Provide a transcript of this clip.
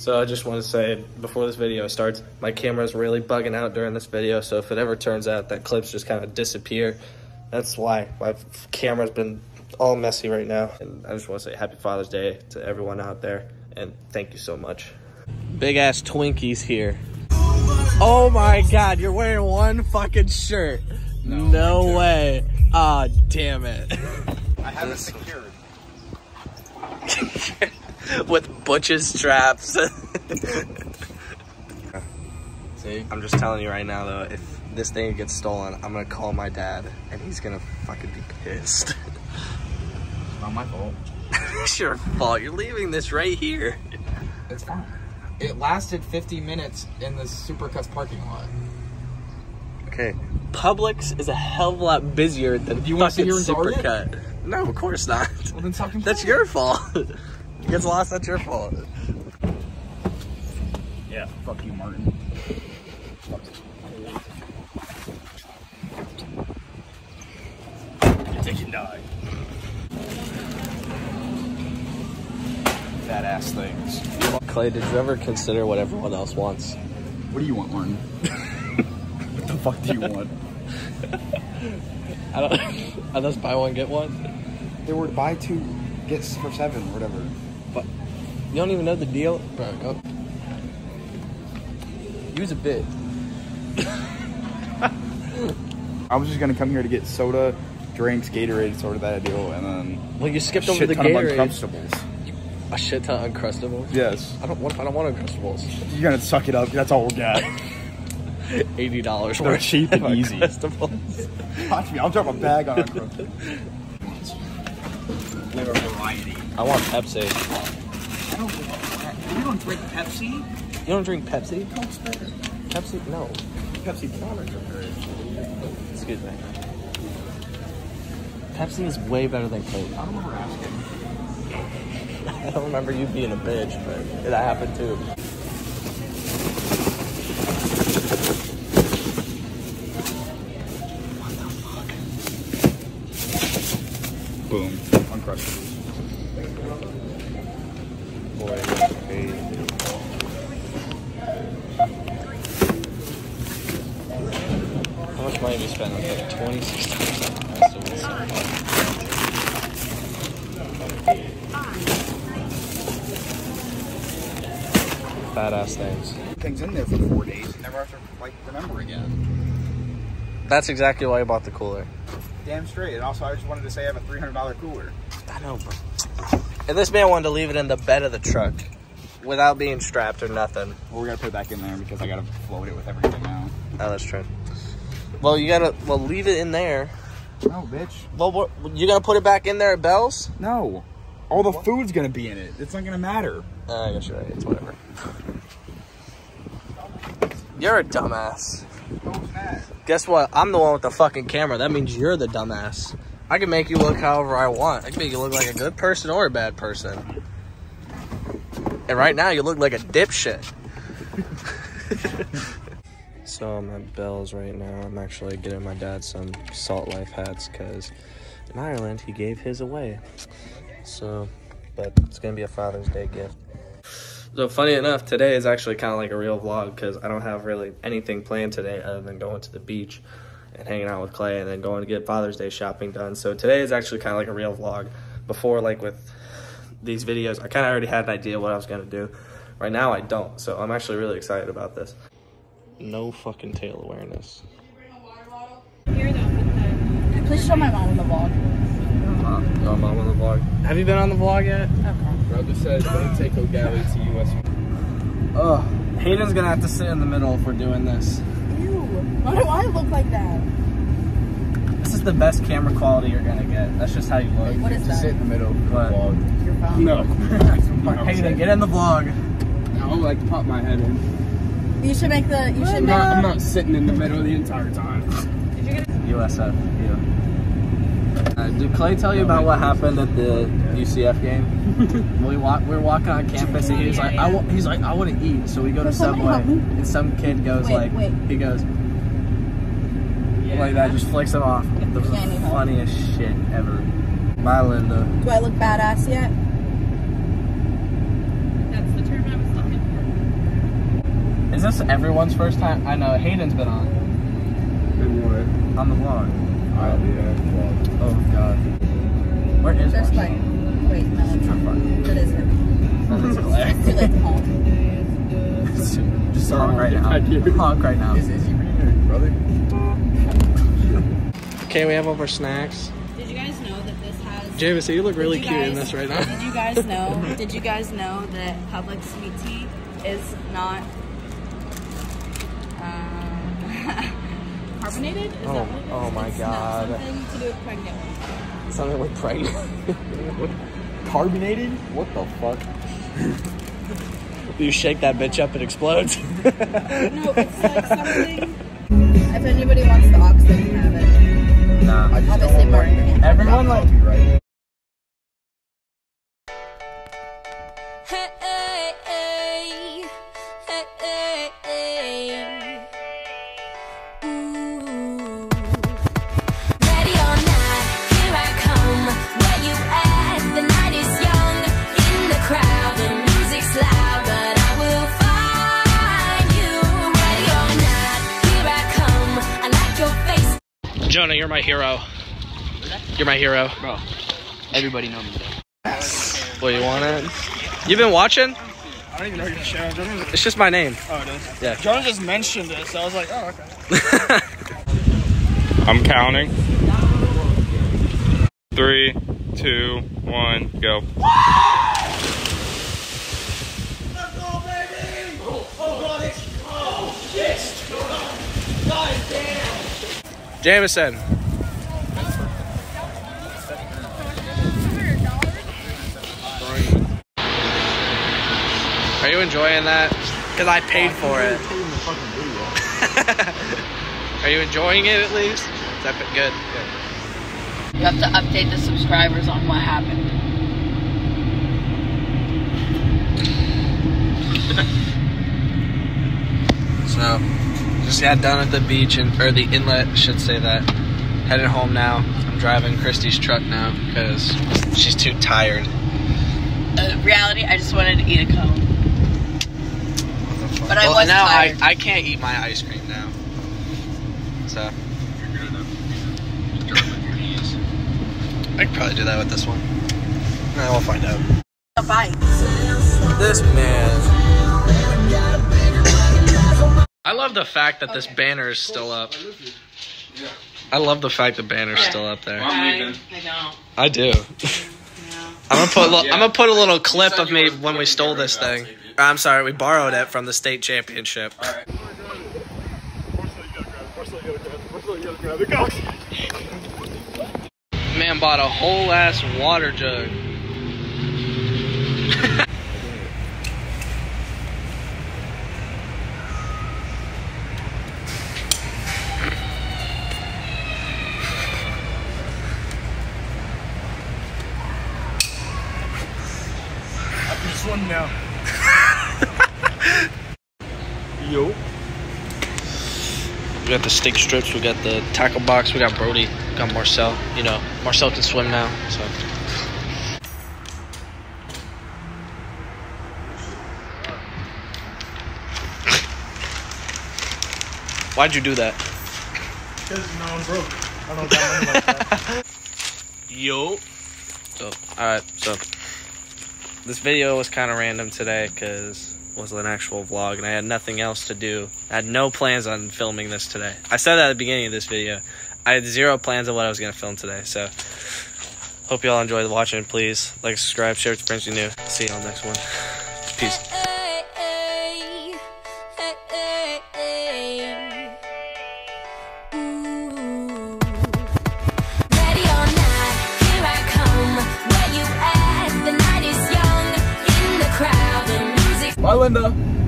So I just want to say before this video starts, my camera's really bugging out during this video. So if it ever turns out that clips just kind of disappear, that's why my camera's been all messy right now. And I just want to say happy Father's Day to everyone out there, and thank you so much. Big ass Twinkies here. Oh my God, you're wearing one fucking shirt. No, way. Ah, damn it. I have it secured. With Butch's straps. See? I'm just telling you right now, though, if this thing gets stolen, I'm gonna call my dad, and he's gonna fucking be pissed. It's not my fault. it's your fault. You're leaving this right here. It's fine. It lasted 50 minutes in the Supercuts parking lot. Okay. Publix is a hell of a lot busier than You wanna sit fucking here and? Supercut. No, of course not. Well, then stop That's your fault. It gets lost, that's your fault. Yeah, fuck you, Martin. Take and die. Fat ass things. Clay, did you ever consider what everyone else wants? What do you want, Martin? what the fuck do you want? I don't. I just buy one get one. They were to buy two, get for seven, whatever. You don't even know the deal, bro. Go. Use a bit. I was just gonna come here to get soda, drinks, Gatorade, sort of that deal, and then Well, you skipped a over shit the Gatorade. Uncrustables. A shit ton of Uncrustables. Yes. I don't. If I don't want Uncrustables? You're gonna suck it up. That's all we got. Eighty dollars We're cheap and easy. Uncrustables. Watch me. I'll drop a bag on Uncrustables. Flavor variety. I want Pepsi. I don't. You don't drink Pepsi? You don't drink Pepsi? Coke's better. Pepsi? No. Pepsi products are better. Excuse me. Pepsi is way better than Coke. I don't remember asking. I don't remember you being a bitch, but that happened too. Boom. Uncrustables. Boy, much money have you spent? Like twenty-six dollars. Fat ass things. Things in there for four days. You never have to like remember again. That's exactly why I bought the cooler. Damn straight. And also, I just wanted to say I have a three hundred dollar cooler. I know, bro. And this man wanted to leave it in the bed of the truck without being strapped or nothing. Well, we gotta put it back in there because I gotta float it with everything now. Oh, that's true. Well, you gotta well leave it in there. No, bitch. Well, what, you gonna put it back in there at Bealls? No. All the food's gonna be in it. It's not gonna matter. Uh, I guess you're right. It's whatever. You're a dumbass. Guess what? I'm the one with the fucking camera. That means you're the dumbass. I can make you look however I want. I can make you look like a good person or a bad person. And right now, you look like a dipshit. so I'm at Bealls right now. I'm actually getting my dad some Salt Life hats because in Ireland he gave his away. So, but it's gonna be a Father's Day gift. So funny enough, today is actually kind of like a real vlog because I don't have really anything planned today other than going to the beach and hanging out with Clay and then going to get Father's Day shopping done. So today is actually kind of like a real vlog. Before, like with these videos, I kind of already had an idea what I was gonna do. Right now, I don't. So I'm actually really excited about this. No fucking tail awareness. Please show my mom on the vlog. Uh, Your mom on the vlog. Have you been on the vlog yet? Brother says don't take O'Galley to US. Oh, Hayden's gonna have to sit in the middle if we're doing this. Ew. Why do I look like that? This is the best camera quality you're gonna get. That's just how you look. What is Just sit in the middle. What? Vlog. Your phone? No. Hayden, get in the vlog. I would like to pop my head in. You should make the. You should I'm make. not, I'm not sitting in the middle the entire time. USF. Yeah. Uh, did Clay tell you about what happened at the UCF game? we walk, we were walking on campus, and he was like, "I want," he's like, "I want to eat." So we go to Subway, and some kid goes Wait, like, wait. he goes like that, just flicks him off. The Yeah, I need help. funniest shit ever. Bye, Linda. Do I look badass yet? That's the term I was looking for. Is this everyone's first time? I know Hayden's been on And what? on the vlog. Oh, yeah. Oh god. Where is There's Marshall? like, wait, no, that's not fun. That is him. That is Claire. It's too late to call. Just honk right now. I do. Honk right now. Is, is he brother? Okay, we have all our snacks. Did you guys know that this has... Jameson, you look really Did you cute in this right now. Did you guys know? Did you guys know that Publix sweet tea is not carbonated? Is Oh, that what it is? oh my It's God. Something to do with pregnant. Something with pregnant. Carbonated? What the fuck? you shake that bitch up, it explodes. No, it's like something. If anybody wants the ox, they can have it. nah. I just Obviously, Martin. Everyone like. Jonah, you're my hero. You're my hero. Bro, everybody know me. What, you want it? You've been watching? I don't even know your channel. Jordan It's just my name. oh, it is. Yeah. Jordan just mentioned this. So I was like, oh, okay. I'm counting. Three, two, one, go. Jameson. Are you enjoying that? Because I paid for it. Are you enjoying it at least? Is that good? Good. You have to update the subscribers on what happened. So, just got done at the beach and or the inlet, should say that. Headed home now. I'm driving Christy's truck now because she's too tired. Uh, reality, I just wanted to eat a cone. But I well, was now tired. I I can't eat my ice cream now. So. I could probably do that with this one. Nah, we'll find out. a bite. This man. I love the fact that this banner is still up. I love the fact the banner's still up there. I don't. I do. I'm gonna put. li- I'm gonna put a little clip of me when we stole this thing. I'm sorry, we borrowed it from the state championship. Man bought a whole ass water jug. Swim now. Yo. We got the steak strips, we got the tackle box, we got Brody, we got Marcel. You know, Marcel can swim now, so. Why'd you do that? Because no one broke. I don't got money like that. Yo. So, alright, so this video was kind of random today because it was an actual vlog and I had nothing else to do. I had no plans on filming this today. I said that at the beginning of this video. I had zero plans of what I was going to film today, so hope you all enjoyed watching. Please like, subscribe, share with friends you knew. See you on the next one. Peace. Bye, Linda.